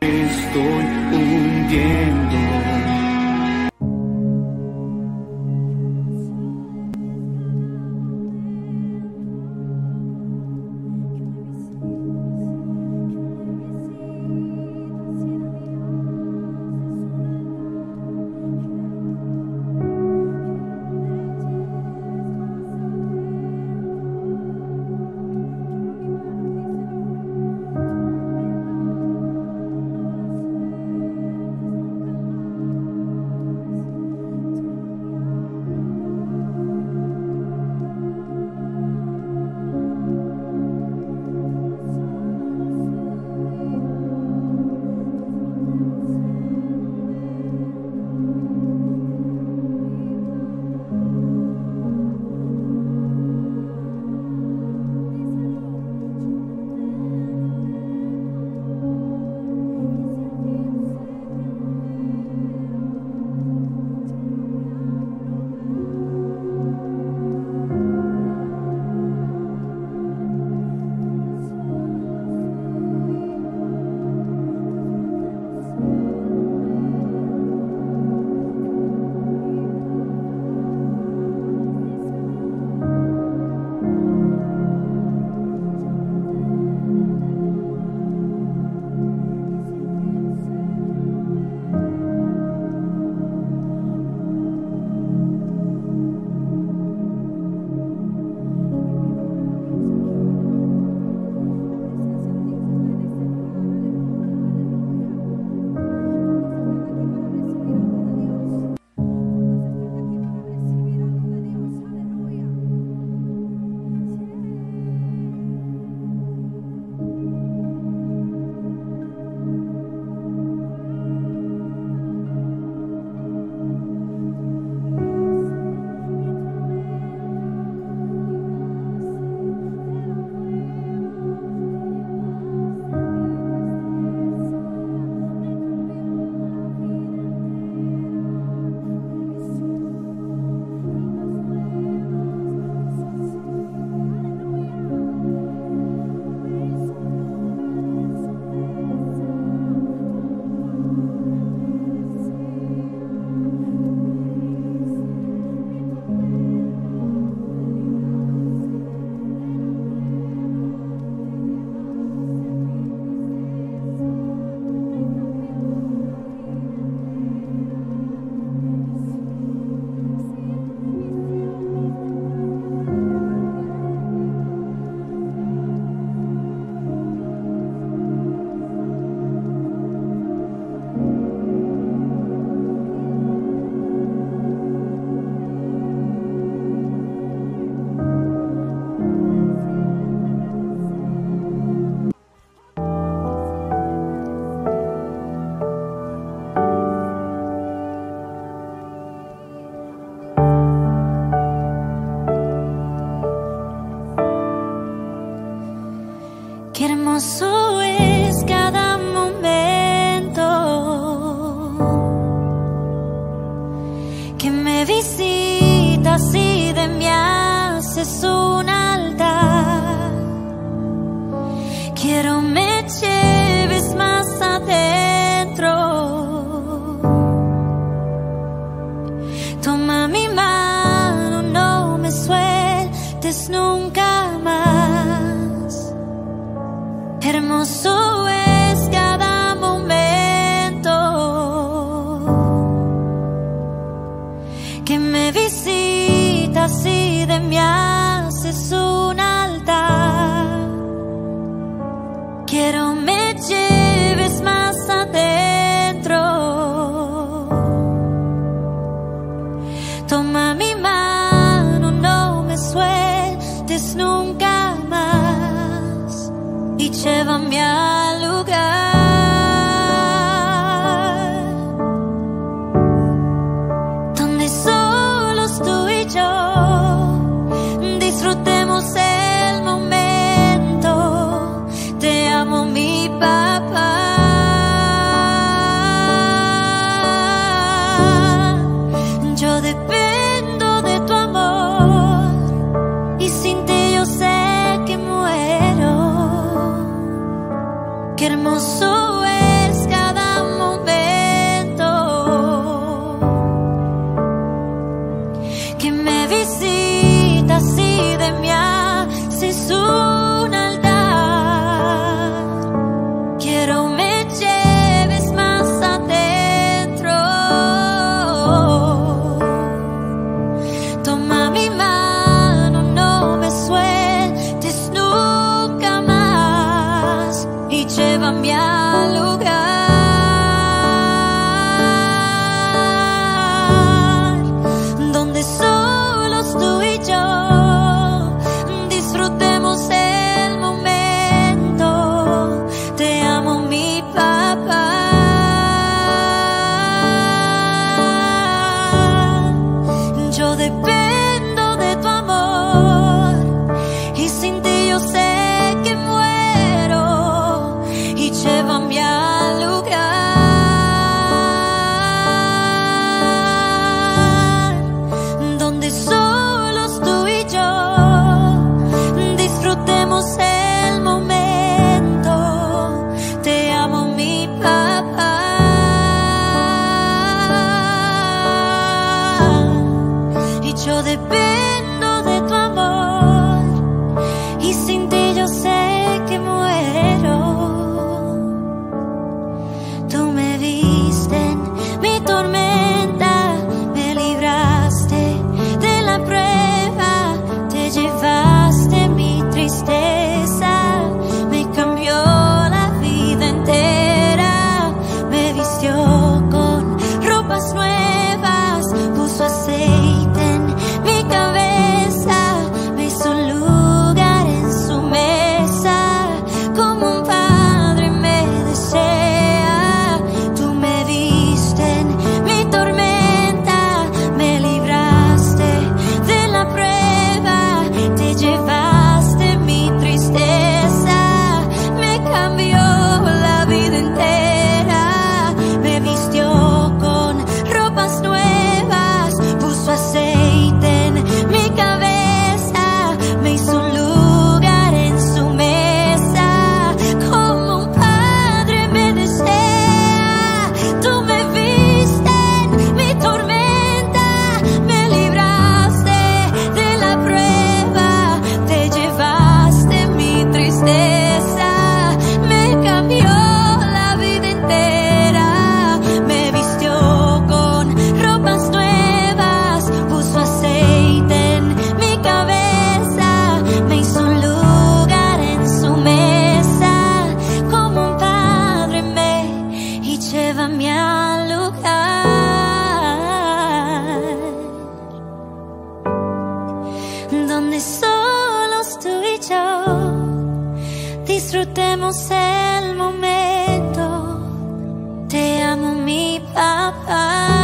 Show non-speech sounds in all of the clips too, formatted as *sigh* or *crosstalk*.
Estoy hundiendo. visitas y de mí haces un altar. llévame al lugar. So, mi mano. Llévame al lugar donde solos tú y yo disfrutemos el momento. Te amo, mi papá.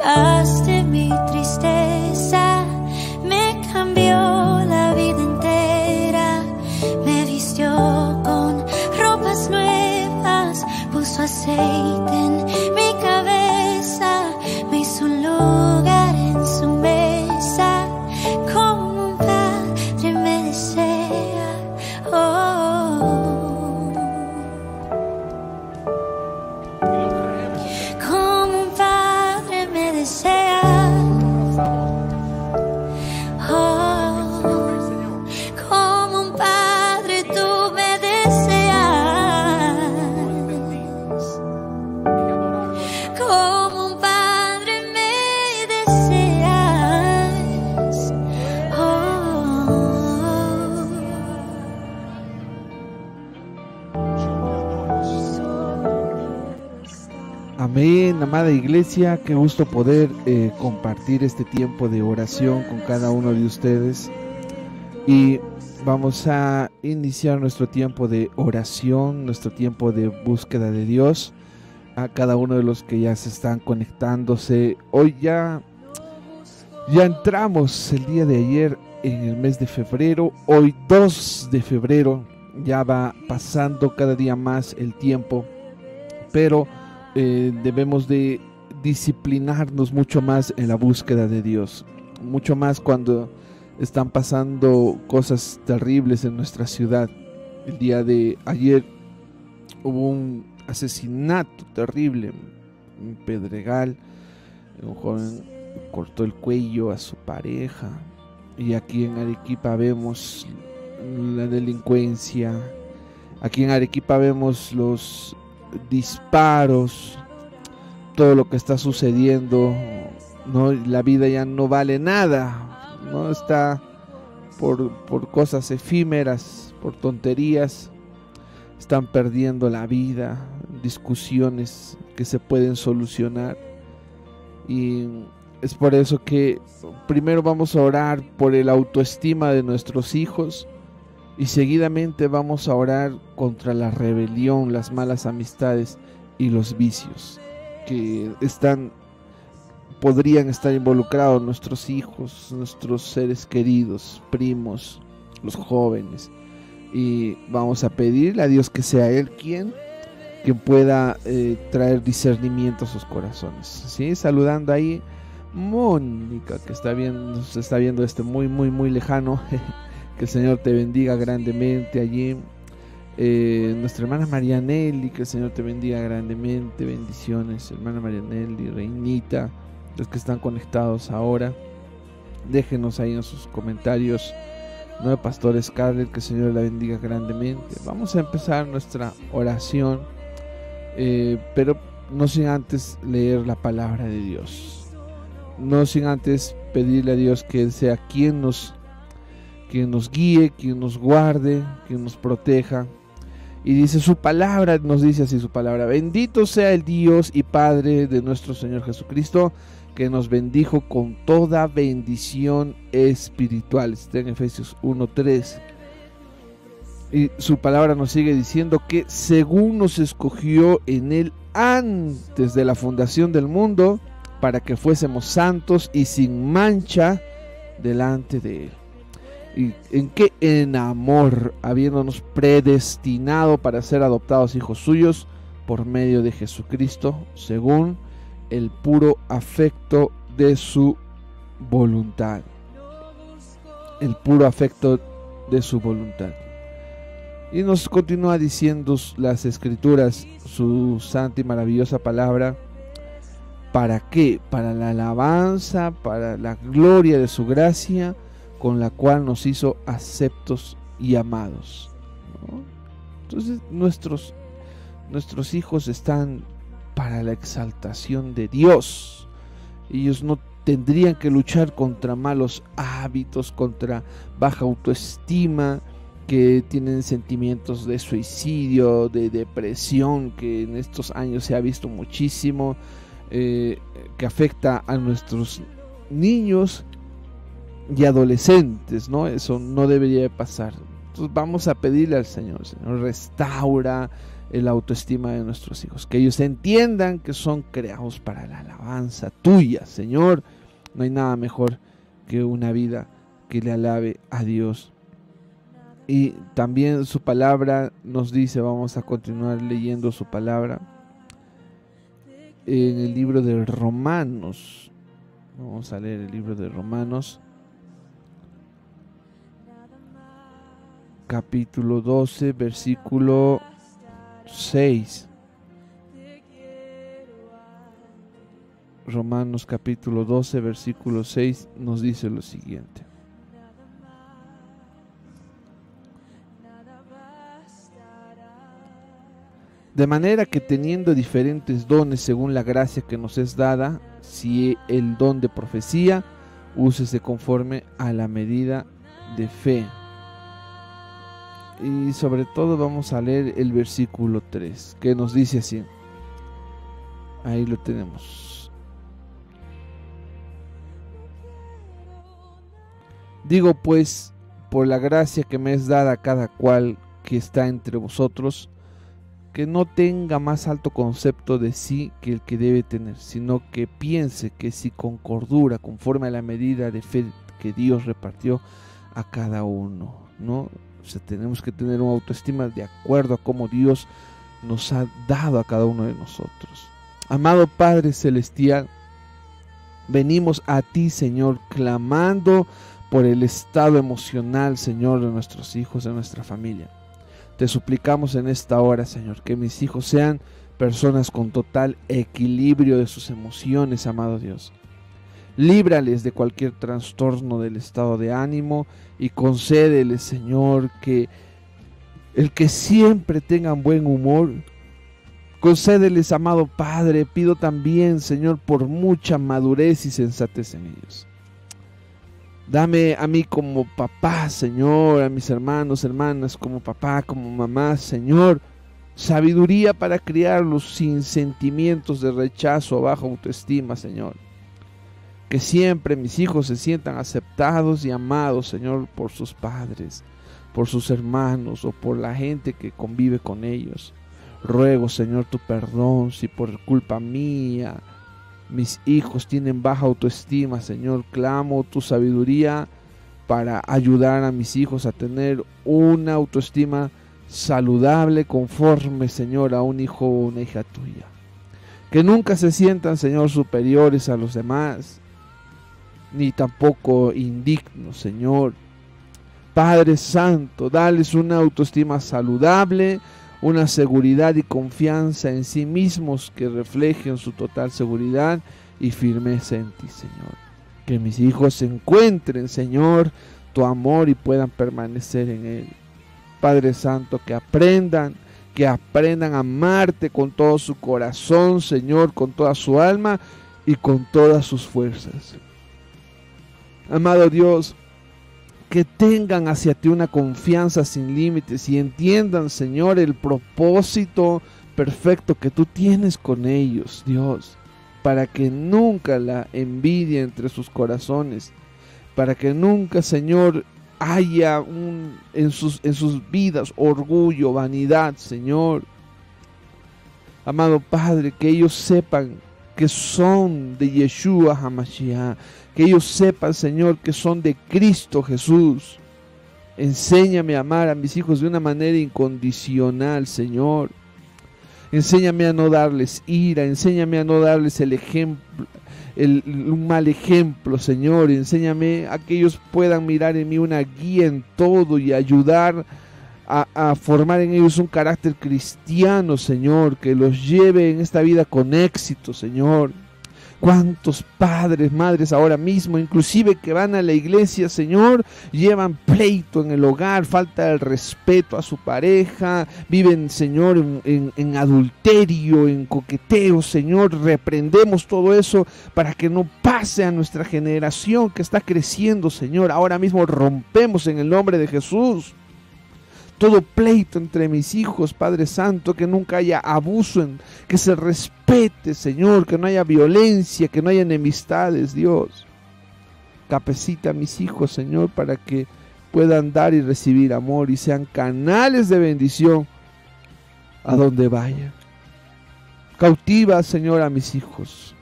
Te iglesia, qué gusto poder eh, compartir este tiempo de oración con cada uno de ustedes. Y vamos a iniciar nuestro tiempo de oración, nuestro tiempo de búsqueda de Dios. A cada uno de los que ya se están conectándose. Hoy ya, ya entramos el día de ayer en el mes de febrero. Hoy 2 de febrero ya va pasando cada día más el tiempo. Pero eh, debemos de disciplinarnos mucho más en la búsqueda de Dios, mucho más cuando están pasando cosas terribles en nuestra ciudad. El día de ayer hubo un asesinato terrible en Pedregal, un joven cortó el cuello a su pareja. Y aquí en Arequipa vemos la delincuencia. Aquí en Arequipa vemos los disparos, todo lo que está sucediendo. ¿no? La vida ya no vale nada. No está por, por cosas efímeras, por tonterías. Están perdiendo la vida, discusiones que se pueden solucionar. Y es por eso que primero vamos a orar por el autoestima de nuestros hijos y seguidamente vamos a orar contra la rebelión, las malas amistades y los vicios que están podrían estar involucrados nuestros hijos, nuestros seres queridos, primos, los jóvenes. Y vamos a pedirle a Dios que sea Él quien que pueda eh, traer discernimiento a sus corazones. ¿sí? Saludando ahí Mónica, que está viendo, se está viendo este muy, muy, muy lejano. *laughs* que el Señor te bendiga grandemente allí. Eh, nuestra hermana Marianelli, que el Señor te bendiga grandemente. Bendiciones, hermana Marianelli, Reinita, los que están conectados ahora. Déjenos ahí en sus comentarios. No, Pastor Scarlett, que el Señor la bendiga grandemente. Vamos a empezar nuestra oración eh, pero no sin antes leer la palabra de Dios. No sin antes pedirle a Dios que Él sea quien nos, quien nos guíe, quien nos guarde, quien nos proteja. Y dice su palabra, nos dice así su palabra, bendito sea el Dios y Padre de nuestro Señor Jesucristo, que nos bendijo con toda bendición espiritual. Está en Efesios 1.3. Y su palabra nos sigue diciendo que según nos escogió en él antes de la fundación del mundo, para que fuésemos santos y sin mancha delante de él. ¿Y en qué? En amor, habiéndonos predestinado para ser adoptados hijos suyos por medio de Jesucristo, según el puro afecto de su voluntad. El puro afecto de su voluntad. Y nos continúa diciendo las escrituras, su santa y maravillosa palabra. ¿Para qué? Para la alabanza, para la gloria de su gracia, con la cual nos hizo aceptos y amados. Entonces nuestros, nuestros hijos están para la exaltación de Dios. Ellos no tendrían que luchar contra malos hábitos, contra baja autoestima, que tienen sentimientos de suicidio, de depresión, que en estos años se ha visto muchísimo, eh, que afecta a nuestros niños y adolescentes, ¿no? Eso no debería de pasar. Entonces vamos a pedirle al Señor, Señor, restaura el autoestima de nuestros hijos, que ellos entiendan que son creados para la alabanza tuya, Señor. No hay nada mejor que una vida que le alabe a Dios y también su palabra nos dice, vamos a continuar leyendo su palabra, en el libro de Romanos. Vamos a leer el libro de Romanos, capítulo 12, versículo 6. Romanos capítulo 12, versículo 6 nos dice lo siguiente. De manera que teniendo diferentes dones según la gracia que nos es dada, si el don de profecía, úsese conforme a la medida de fe. Y sobre todo vamos a leer el versículo 3, que nos dice así. Ahí lo tenemos. Digo pues, por la gracia que me es dada a cada cual que está entre vosotros, que no tenga más alto concepto de sí que el que debe tener, sino que piense que si con cordura, conforme a la medida de fe que Dios repartió a cada uno, ¿no? Tenemos que tener una autoestima de acuerdo a cómo Dios nos ha dado a cada uno de nosotros. Amado Padre Celestial, venimos a ti, Señor, clamando por el estado emocional, Señor, de nuestros hijos, de nuestra familia. Te suplicamos en esta hora, Señor, que mis hijos sean personas con total equilibrio de sus emociones, amado Dios. Líbrales de cualquier trastorno del estado de ánimo y concédeles, Señor, que el que siempre tengan buen humor. Concédeles, amado Padre, pido también, Señor, por mucha madurez y sensatez en ellos. Dame a mí como papá, Señor, a mis hermanos, hermanas, como papá, como mamá, Señor, sabiduría para criarlos sin sentimientos de rechazo o baja autoestima, Señor. Que siempre mis hijos se sientan aceptados y amados, Señor, por sus padres, por sus hermanos o por la gente que convive con ellos. Ruego, Señor, tu perdón si por culpa mía mis hijos tienen baja autoestima, Señor. Clamo tu sabiduría para ayudar a mis hijos a tener una autoestima saludable conforme, Señor, a un hijo o una hija tuya. Que nunca se sientan, Señor, superiores a los demás, ni tampoco indignos, Señor. Padre Santo, dales una autoestima saludable, una seguridad y confianza en sí mismos que reflejen su total seguridad y firmeza en ti, Señor. Que mis hijos encuentren, Señor, tu amor y puedan permanecer en él. Padre Santo, que aprendan, que aprendan a amarte con todo su corazón, Señor, con toda su alma y con todas sus fuerzas. Amado Dios, que tengan hacia ti una confianza sin límites y entiendan, Señor, el propósito perfecto que tú tienes con ellos, Dios, para que nunca la envidia entre sus corazones, para que nunca, Señor, haya un, en, sus, en sus vidas orgullo, vanidad, Señor. Amado Padre, que ellos sepan que son de Yeshua HaMashiach, que ellos sepan, Señor, que son de Cristo Ejemplo Enséñame a amar a mis hijos de una manera incondicional, Señor. Enséñame a no darles ira, enséñame a no darles el ejemplo, el, un mal ejemplo, Señor. Enséñame a que ellos puedan mirar en mí una guía en todo y ayudar a, formar en ellos un carácter cristiano, Señor, que los lleve en esta vida con éxito, Señor. ¿Cuántos padres, madres ahora mismo, inclusive que van a la iglesia, Señor, llevan pleito en el hogar, falta el respeto a su pareja, viven, Señor, en, adulterio, en coqueteo, Señor, reprendemos todo eso para que no pase a nuestra generación que está creciendo, Señor. Ahora mismo rompemos en el nombre de Jesús todo pleito entre mis hijos, Padre Santo, que nunca haya abuso, en, que se respete, Señor, que no haya violencia, que no haya enemistades, Dios. Capacita a mis hijos, Señor, para que puedan dar y recibir amor y sean canales de bendición a donde vayan. Cautiva, Señor, a mis hijos.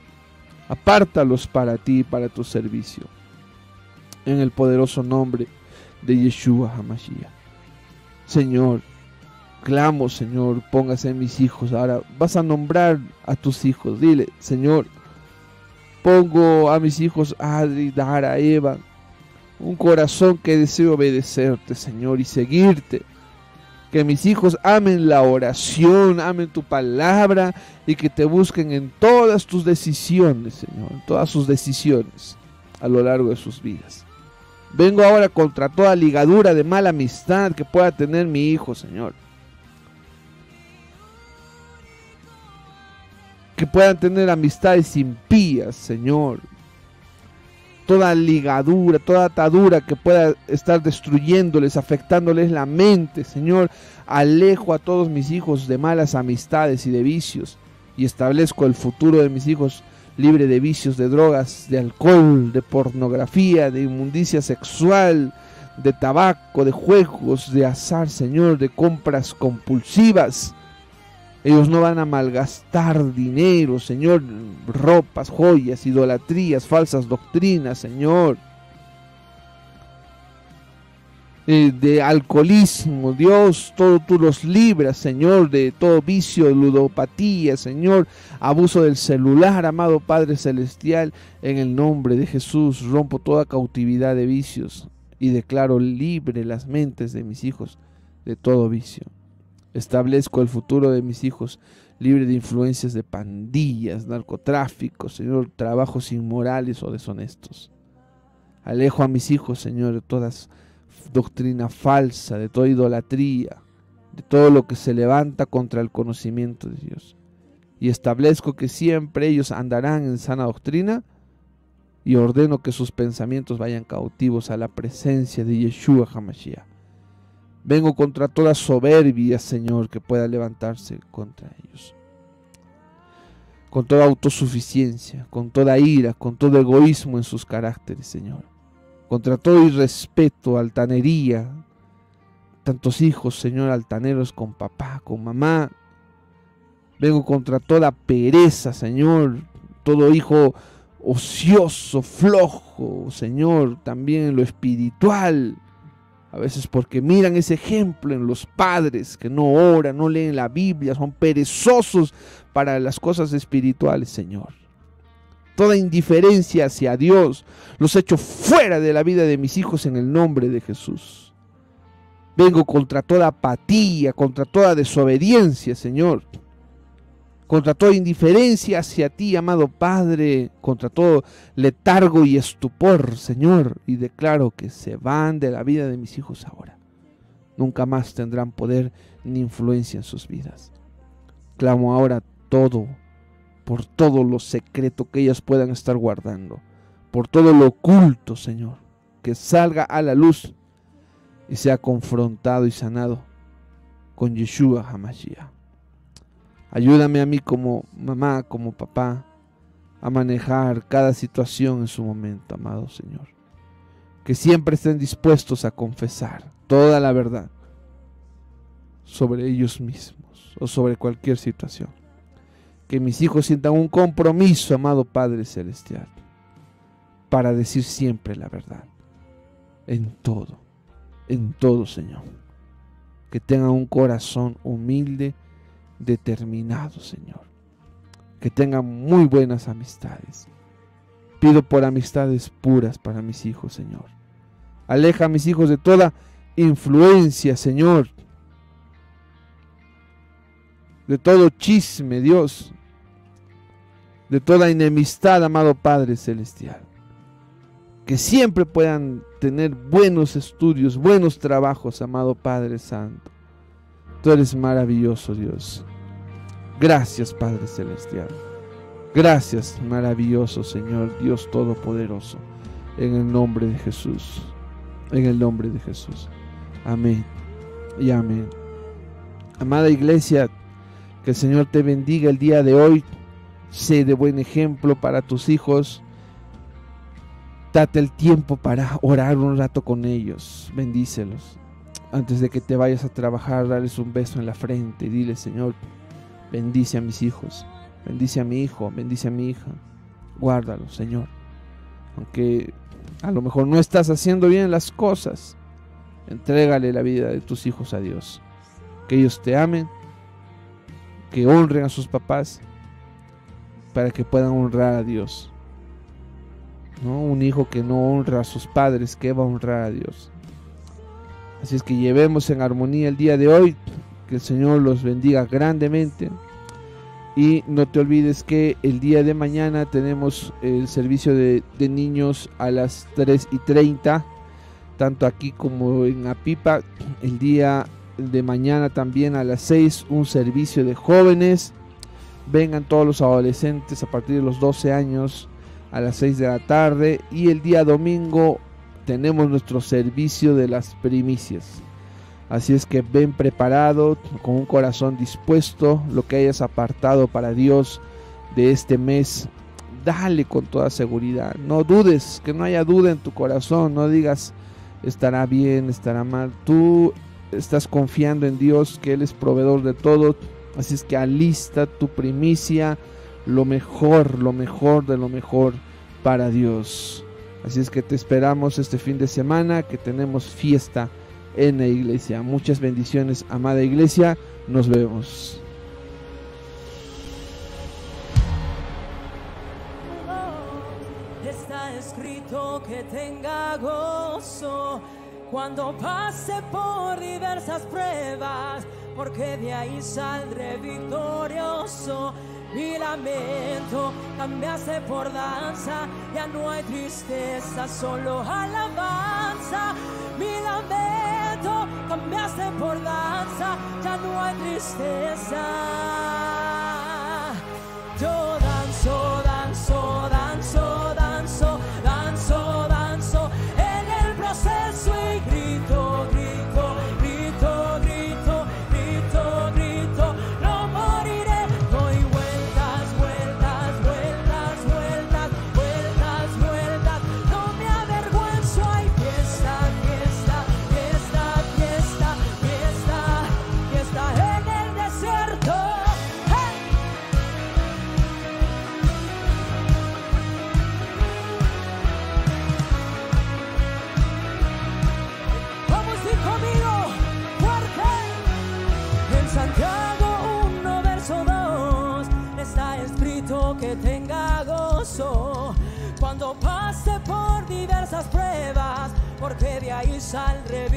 Apártalos para ti para tu servicio. En el poderoso nombre de Yeshua HaMashiach. Señor, clamo, Señor, póngase en mis hijos. Ahora vas a nombrar a tus hijos. Dile, Señor, pongo a mis hijos Adri, Dara, Eva, un corazón que deseo obedecerte, Señor, y seguirte. Que mis hijos amen la oración, amen tu palabra y que te busquen en todas tus decisiones, Señor, en todas sus decisiones a lo largo de sus vidas. Vengo ahora contra toda ligadura de mala amistad que pueda tener mi hijo, Señor. Que puedan tener amistades impías, Señor. Toda ligadura, toda atadura que pueda estar destruyéndoles, afectándoles la mente, Señor. Alejo a todos mis hijos de malas amistades y de vicios. Y establezco el futuro de mis hijos libre de vicios, de drogas, de alcohol, de pornografía, de inmundicia sexual, de tabaco, de juegos, de azar, Señor, de compras compulsivas. Ellos no van a malgastar dinero, Señor, ropas, joyas, idolatrías, falsas doctrinas, Señor. Eh, de alcoholismo, Dios, todo tú los libras, Señor, de todo vicio, ludopatía, Señor, abuso del celular, amado Padre Celestial, en el nombre de Jesús, rompo toda cautividad de vicios y declaro libre las mentes de mis hijos de todo vicio. Establezco el futuro de mis hijos libre de influencias de pandillas, narcotráfico, Señor, trabajos inmorales o deshonestos. Alejo a mis hijos, Señor, de toda doctrina falsa, de toda idolatría, de todo lo que se levanta contra el conocimiento de Dios. Y establezco que siempre ellos andarán en sana doctrina y ordeno que sus pensamientos vayan cautivos a la presencia de Yeshua HaMashiach. Vengo contra toda soberbia, Señor, que pueda levantarse contra ellos. Con toda autosuficiencia, con toda ira, con todo egoísmo en sus caracteres, Señor. Contra todo irrespeto, altanería. Tantos hijos, Señor, altaneros con papá, con mamá. Vengo contra toda pereza, Señor. Todo hijo ocioso, flojo, Señor, también en lo espiritual. A veces porque miran ese ejemplo en los padres que no oran, no leen la Biblia, son perezosos para las cosas espirituales, Señor. Toda indiferencia hacia Dios los echo fuera de la vida de mis hijos en el nombre de Jesús. Vengo contra toda apatía, contra toda desobediencia, Señor contra toda indiferencia hacia ti, amado Padre, contra todo letargo y estupor, Señor, y declaro que se van de la vida de mis hijos ahora. Nunca más tendrán poder ni influencia en sus vidas. Clamo ahora todo, por todo lo secreto que ellas puedan estar guardando, por todo lo oculto, Señor, que salga a la luz y sea confrontado y sanado con Yeshua Hamashiach. Ayúdame a mí como mamá, como papá, a manejar cada situación en su momento, amado Señor. Que siempre estén dispuestos a confesar toda la verdad sobre ellos mismos o sobre cualquier situación. Que mis hijos sientan un compromiso, amado Padre Celestial, para decir siempre la verdad. En todo, en todo, Señor. Que tengan un corazón humilde determinado, Señor. Que tengan muy buenas amistades. Pido por amistades puras para mis hijos, Señor. Aleja a mis hijos de toda influencia, Señor. De todo chisme, Dios. De toda enemistad, amado Padre Celestial. Que siempre puedan tener buenos estudios, buenos trabajos, amado Padre Santo. Tú eres maravilloso, Dios. Gracias, Padre Celestial. Gracias, maravilloso Señor, Dios Todopoderoso. En el nombre de Jesús. En el nombre de Jesús. Amén. Y amén. Amada iglesia, que el Señor te bendiga el día de hoy. Sé de buen ejemplo para tus hijos. Date el tiempo para orar un rato con ellos. Bendícelos antes de que te vayas a trabajar, darles un beso en la frente dile, Señor, bendice a mis hijos, bendice a mi hijo, bendice a mi hija, guárdalo, Señor. Aunque a lo mejor no estás haciendo bien las cosas, entrégale la vida de tus hijos a Dios. Que ellos te amen, que honren a sus papás, para que puedan honrar a Dios. ¿No? Un hijo que no honra a sus padres, que va a honrar a Dios. Así es que llevemos en armonía el día de hoy. Que el Señor los bendiga grandemente. Y no te olvides que el día de mañana tenemos el servicio de, niños a las 3 y 30, tanto aquí como en Apipa. El día de mañana también a las 6 un servicio de jóvenes. Vengan todos los adolescentes a partir de los 12 años a las 6 de la tarde. Y el día domingo tenemos nuestro servicio de las primicias. Así es que ven preparado, con un corazón dispuesto, lo que hayas apartado para Dios de este mes, dale con toda seguridad. No dudes, que no haya duda en tu corazón, no digas estará bien, estará mal. Tú estás confiando en Dios, que Él es proveedor de todo. Así es que alista tu primicia, lo mejor, lo mejor de lo mejor para Dios. Así es que te esperamos este fin de semana, que tenemos fiesta en la iglesia. Muchas bendiciones, amada iglesia. Nos vemos. Está escrito que tenga gozo cuando pase por diversas pruebas porque de ahí saldré victorioso. Mi lamento cambiaste por danza, ya no hay tristeza, solo alabanza. Mi lamento cambiaste por danza, ya no hay tristeza. al.